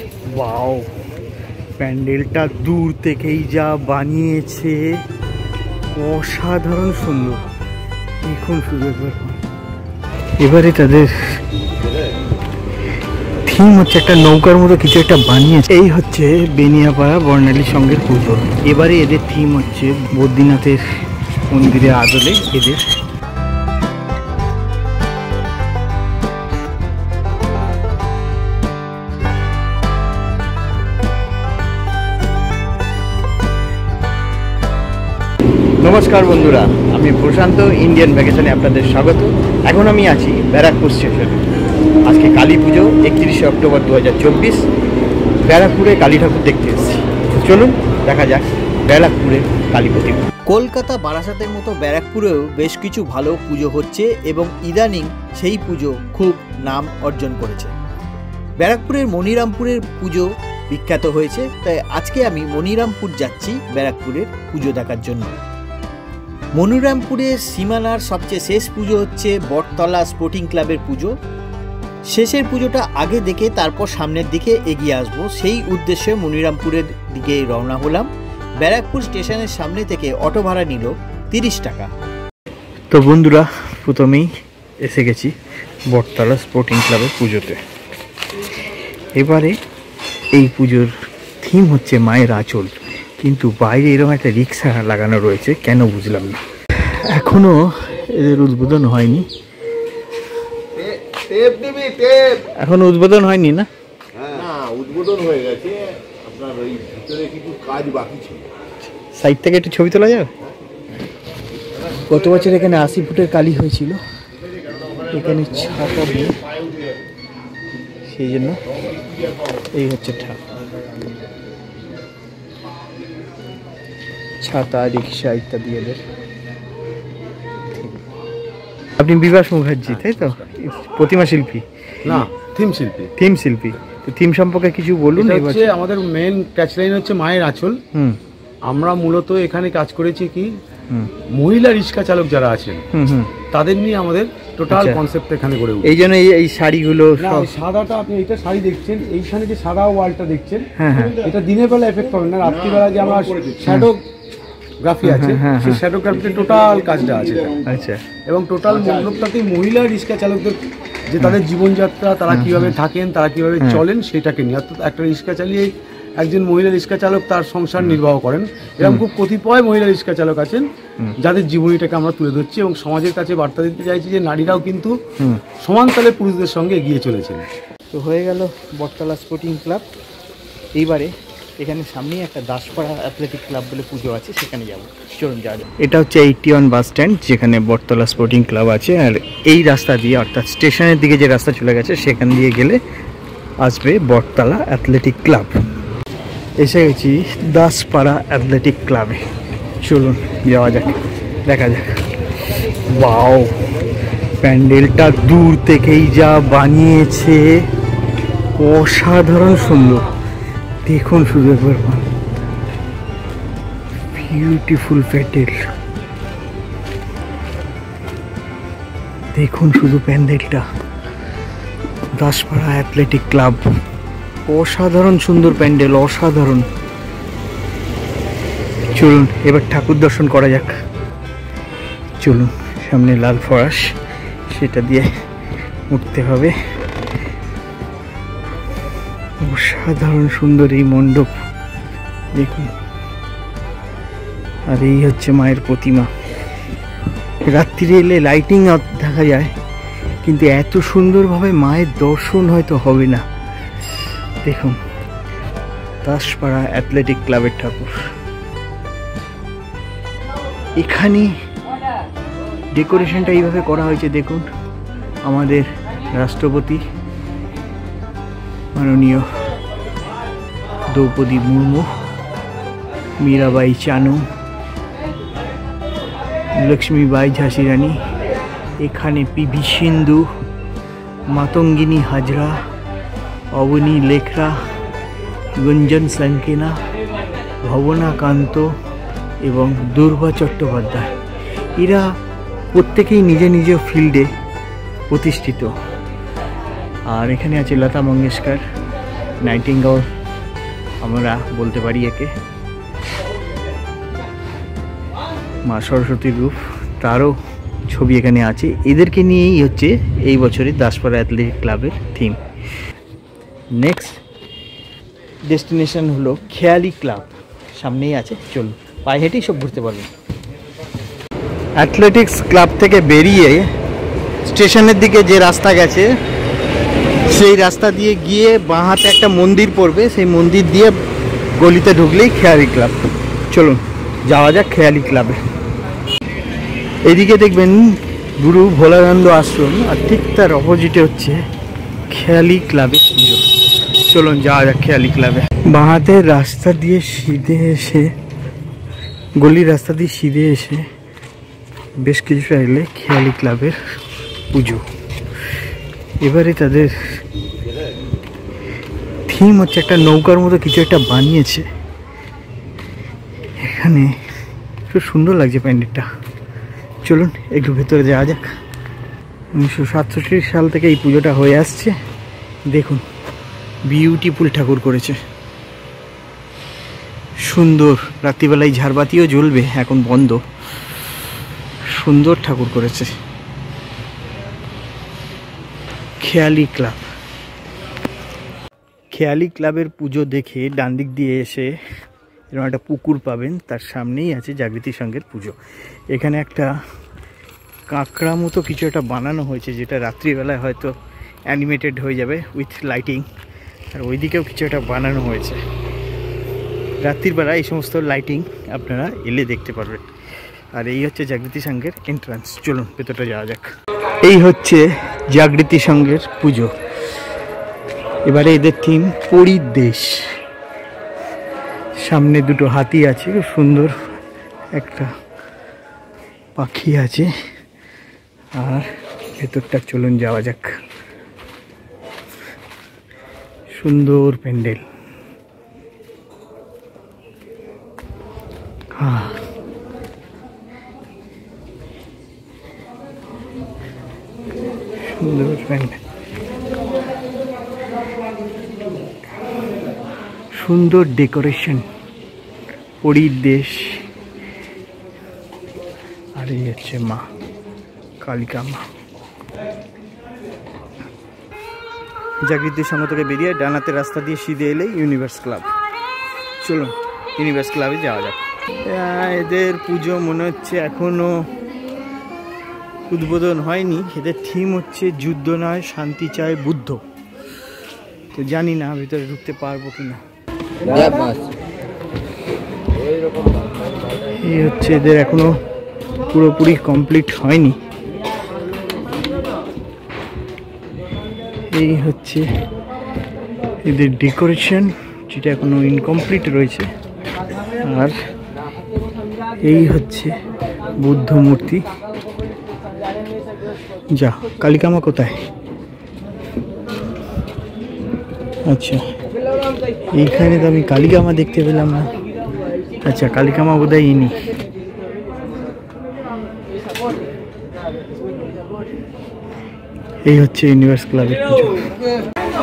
Wow প্যান্ডেলটা দূর থেকেই যা বানিয়েছে। অসাধারণ সুন্দর। দেখুন শুধু এবারে তাদের থিম হচ্ছে একটা নৌকার মতো কিছু একটা বানিয়েছে। এই হচ্ছে বেনিয়াপাড়া বর্ণালী সঙ্গের পুজো। এবারে এদের থিম হচ্ছে বদ্রীনাথের মন্দিরের আদলে এদের নমস্কার বন্ধুরা, আমি প্রশান্ত ইন্ডিয়ান ভ্যাকেশনে আপনাদের স্বাগত। এখন আমি আছি ব্যারাকপুর স্টেশনে। আজকে কালী পুজো, একত্রিশে অক্টোবর দু হাজার চব্বিশ। ব্যারাকপুরে কালী ঠাকুর দেখতে এসেছি। চলুন, দেখা যাক ব্যারাকপুরে কালী প্রতিমা। কলকাতা বারাসাতের মতো ব্যারাকপুরেও বেশ কিছু ভালো পুজো হচ্ছে এবং ইদানিং সেই পুজো খুব নাম অর্জন করেছে। ব্যারাকপুরের মনিরামপুরের পুজো বিখ্যাত হয়েছে, তাই আজকে আমি মনিরামপুর যাচ্ছি ব্যারাকপুরের পুজো দেখার জন্য। মনিরামপুরের সীমানার সবচেয়ে শেষ পুজো হচ্ছে বটতলা স্পোর্টিং ক্লাবের পুজো। শেষের পুজোটা আগে দেখে তারপর সামনের দিকে এগিয়ে আসব। সেই উদ্দেশ্যে মনিরামপুরের দিকে রওনা হলাম। ব্যারাকপুর স্টেশনের সামনে থেকে অটো ভাড়া নিল তিরিশ টাকা। তো বন্ধুরা, প্রথমেই এসে গেছি বটতলা স্পোর্টিং ক্লাবের পুজোতে। এবারে এই পুজোর থিম হচ্ছে মায়ের আঁচল। কিন্তু বাইরে এরকম একটা রিক্সা লাগানো রয়েছে কেন বুঝলাম না। এখনও এদের উদ্বোধন হয়নি। দিবি উদ্বোধন হয়নি না? না উদ্বোধন হয়ে গেছে। আপনার ওই ভিতরে কিছু কাজ বাকি ছিল। সাইড থেকে একটু ছবি তোলা যাবে? গত বছর এখানে আশি ফুটের কালি হয়েছিল। এখানে দিয়ে সেই জন্য এই হচ্ছে ঠাক ছাতা রিক্সা ইত্যাদি এদের। আপনি বিভাস মুখার্জি তাই তো? প্রতিমা শিল্পী? না থিম শিল্পী। থিম শিল্পী। তো থিম সম্পর্কে কিছু বলুন এটা হচ্ছে আমাদের মেন ক্যাচলাইন হচ্ছে মায়ের আঁচল। হুম। আমরা মূলত এখানে কাজ করেছি কি হুম। মহিলা রিক্সা চালক যারা আছেন হুম হুম। তাদের নিয়ে আমাদের টোটাল আচ্ছা। কনসেপ্ট এখানে গড়ে উঠেছে। এই জন্য এই এই শাড়িগুলো সাদাটা আপনি এটা শাড়ি দেখছেন এইখানে যে সাদা ওয়ালটা দেখছেন হ্যাঁ, হ্যাঁ। এটা দিনের বেলা এফেক্ট পাবেন না রাত্রিবেলা যে আমার শ্যাডো গ্রাফি আছে হ্যাঁ, সেই হ্যাঁ। শ্যাডো গ্রাফিতে টোটাল কাজটা আছে আচ্ছা। এবং টোটাল মণ্ডপটাতেই মহিলা রিক্সা চালকদের যে তাদের জীবনযাত্রা তারা কীভাবে থাকেন তারা কীভাবে হ্যাঁ। চলেন সেটাকে নিয়ে। অর্থাৎ একটা রিক্সা চালিয়ে একজন মহিলা রিক্সা চালক তার সংসার নির্বাহ করেন। এরকম খুব কতিপয় মহিলা রিক্সা চালক আছেন যাদের জীবনীটাকে আমরা তুলে ধরছি এবং সমাজের কাছে বার্তা দিতে চাইছি যে নারীরাও কিন্তু সমান তালে পুরুষদের সঙ্গে এগিয়ে চলেছেন। তো হয়ে গেল বটতলা স্পোর্টিং ক্লাব। এইবারে এখানে সামনেই একটা দাসপাড়া অ্যাথলেটিক ক্লাব বলে পুজো আছে, সেখানে যাব। চলুন যাওয়া যাক। এটা হচ্ছে এইটি ওয়ান বাস স্ট্যান্ড যেখানে বটতলা স্পোর্টিং ক্লাব আছে, আর এই রাস্তা দিয়ে, অর্থাৎ স্টেশনের দিকে যে রাস্তা চলে গেছে, সেখান দিয়ে গেলে আসবে বটতলা অ্যাথলেটিক ক্লাব এসে গেছি দাসপাড়া অ্যাথলেটিক ক্লাবে চলুন, যাওয়া যাক, দেখা যাক। বাও প্যান্ডেলটা দূর থেকেই যা বানিয়েছে, অসাধারণ সুন্দর। দেখুন শুধু একবার বিউটিফুল প্যান্ডেল দেখুন শুধু প্যান্ডেলটা। Daspara athletic club. অসাধারণ সুন্দর প্যান্ডেল, অসাধারণ। চলুন, এবার ঠাকুর দর্শন করা যাক। চলুন, সামনে লাল ফরাস, সেটা দিয়ে উঠতে হবে। অসাধারণ সুন্দর এই মণ্ডপ। দেখুন। আর এই হচ্ছে মায়ের প্রতিমা। রাত্রিরে এলে লাইটিং দেখা যায়, কিন্তু এত সুন্দরভাবে মায়ের দর্শন হয়তো হবে না। দেখুন, দাসপাড়া অ্যাথলেটিক ক্লাবের ঠাকুর। এখানে ডেকোরেশনটা এইভাবে করা হয়েছে, দেখুন। আমাদের রাষ্ট্রপতি মাননীয় দ্রৌপদী মুর্মু, মীরাবাই চানু, লক্ষ্মীবাই ঝাঁসি রানী এখানে পিভি সিন্ধু, মাতঙ্গিনী হাজরা, অবনী লেখরা, গুঞ্জন সাঙ্কেনা, ভবনাকান্ত এবং দুর্বা চট্টোপাধ্যায়। এরা প্রত্যেকেই নিজে নিজ ফিল্ডে প্রতিষ্ঠিত। আর এখানে আছে লতা মঙ্গেশকর, নাইটিঙ্গল, আমরা বলতে পারি একে। মা সরস্বতীর রূপ, তারও ছবি এখানে আছে। এদেরকে নিয়েই হচ্ছে এই বছরের দাসপাড়া অ্যাথলেটিক ক্লাবের থিম নেক্সট ডেস্টিনেশন হলো খেয়ালি ক্লাব। সামনেই আছে, চলুন, পায়ে হেঁটেই সব ঘুরতে পারবেন অ্যাথলেটিক্স ক্লাব থেকে বেরিয়ে স্টেশনের দিকে যে রাস্তা গেছে সেই রাস্তা দিয়ে গিয়ে বাঁ হাতে একটা মন্দির পড়বে, সেই মন্দির দিয়ে গলিতে ঢুকলেই খেয়ালি ক্লাব। চলুন, যাওয়া যাক খেয়ালি ক্লাবে। এদিকে দেখবেন গুরু ভোলানন্দ আশ্রম, আর ঠিক তার অপোজিটে হচ্ছে খেয়ালি ক্লাবে পুজো। চলুন, যাওয়া যাক খেয়ালি ক্লাবে। বাঁহাতে রাস্তা দিয়ে সিধে এসে, গলির রাস্তা দিয়ে সিধে এসে বেশ কিছুটা এলে খেয়ালি ক্লাবের পুজো। এবারে তাদের থিম হচ্ছে একটা নৌকার মতো কিছু একটা বানিয়েছে। এখানে খুব সুন্দর লাগছে প্যান্ডেলটা। চলুন, একটু ভেতরে যাওয়া যাক। উনিশশো সাতষট্টি সাল থেকে এই পুজোটা হয়ে আসছে। দেখুন বিউটিফুল ঠাকুর করেছে। সুন্দর, রাত্রিবেলায় ঝাড়বাতিও জ্বলবে, এখন বন্ধ। সুন্দর ঠাকুর করেছে। খেয়ালি ক্লাব। খেয়ালি ক্লাবের পুজো দেখে ডান দিক দিয়ে এসে এরকম একটা পুকুর পাবেন, তার সামনেই আছে জাগৃতি সঙ্গের পুজো। এখানে একটা কাঁকড়া মতো কিছু একটা বানানো হয়েছে, যেটা রাত্রিবেলায় হয়তো অ্যানিমেটেড হয়ে যাবে উইথ লাইটিং আর ওইদিকেও কিছু একটা বানানো হয়েছে। রাত্রির বেলা এই সমস্ত লাইটিং আপনারা এলে দেখতে পারবেন। আর এই হচ্ছে জাগৃতি সংঘের এন্ট্রান্স চলুন, ভেতরটা যাওয়া যাক। এই হচ্ছে জাগৃতি সংঘের পুজো। এবারে এদের থিম পরীর দেশ সামনে দুটো হাতি আছে, খুব সুন্দর একটা পাখি আছে। আর ভেতরটা চলুন যাওয়া যাক। সুন্দর প্যান্ডেল। হ্যাঁ সুন্দর প্যান্ডেল সুন্দর ডেকোরেশন, পরীর দেশ। আর এই হচ্ছে মা, কালিকা মা। জাগৃতি সংঘ থেকে বেরিয়ে ডানাতে রাস্তা দিয়ে সিধে এলে ইউনিভার্স ক্লাব। চলুন, ইউনিভার্স ক্লাবে যাওয়া যাক। এদের পুজো মনে হচ্ছে এখনও উদ্বোধন হয়নি। এদের থিম হচ্ছে যুদ্ধ নয়, শান্তি চায় বুদ্ধ। তো জানি না ভিতরে ঢুকতে পারব কি না এই হচ্ছে এদের এখনও পুরোপুরি কমপ্লিট হয়নি। এই হচ্ছে এদের ডেকোরেশন যেটা এখনও ইনকমপ্লিট রয়েছে। আর এই হচ্ছে বুদ্ধ মূর্তি। যা কালিকামা কোথায়? আচ্ছা এইখানে তো আমি কালিকামা দেখতে পেলাম না। আচ্ছা কালিকামা বোধহয় ইনি। এই হচ্ছে ইউনিভার্স ক্লাবের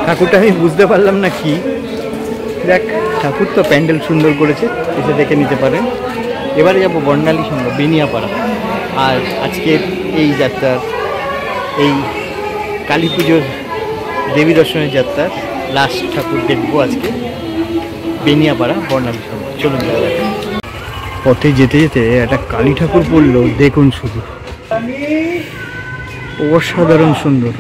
ঠাকুরটা আমি বুঝতে পারলাম না কি। দেখ, ঠাকুর তো প্যান্ডেল সুন্দর করেছে, এসে দেখে নিতে পারেন। এবারে যাব বর্ণালী সঙ্গ বেনিয়াপাড়া। আর আজকের এই যাত্রার এই কালী পুজোর দেবী দর্শনের যাত্রার লাস্ট ঠাকুর দেখব আজকে, বেনিয়াপাড়া বর্ণালী চলুন পথে যেতে যেতে একটা কালী ঠাকুর পড়ল, দেখুন শুধু। অসাধারণ সুন্দর।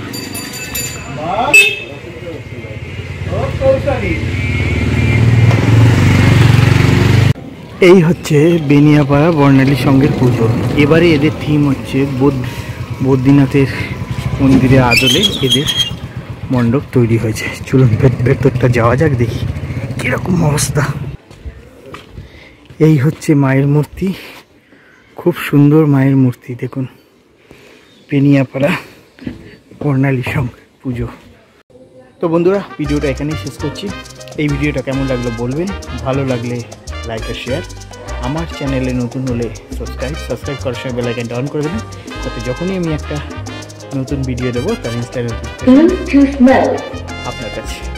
এই হচ্ছে বেনিয়াপাড়া বর্ণালী সঙ্গের পুজো। এবারে এদের থিম হচ্ছে বদ্রীনাথের মন্দিরের আদলে এদের মণ্ডপ তৈরি হয়েছে। চলুন ভেতরটা যাওয়া যাক, দেখি কীরকম অবস্থা। এই হচ্ছে মায়ের মূর্তি। খুব সুন্দর মায়ের মূর্তি, দেখুন। পেনিয়াপাড়া বর্ণালী সং পুজো। তো বন্ধুরা, ভিডিওটা এখানেই শেষ করছি। এই ভিডিওটা কেমন লাগল বলবেন? ভালো লাগলে লাইক আর শেয়ার আমার চ্যানেলে নতুন হলে সাবস্ক্রাইব সাবস্ক্রাইব করার সময় বেলাইকানটা অন করে দেবেন। যাতে যখনই আমি একটা নতুন ভিডিও দেবো তার ইনস্টাগ্রাম আপনার কাছে।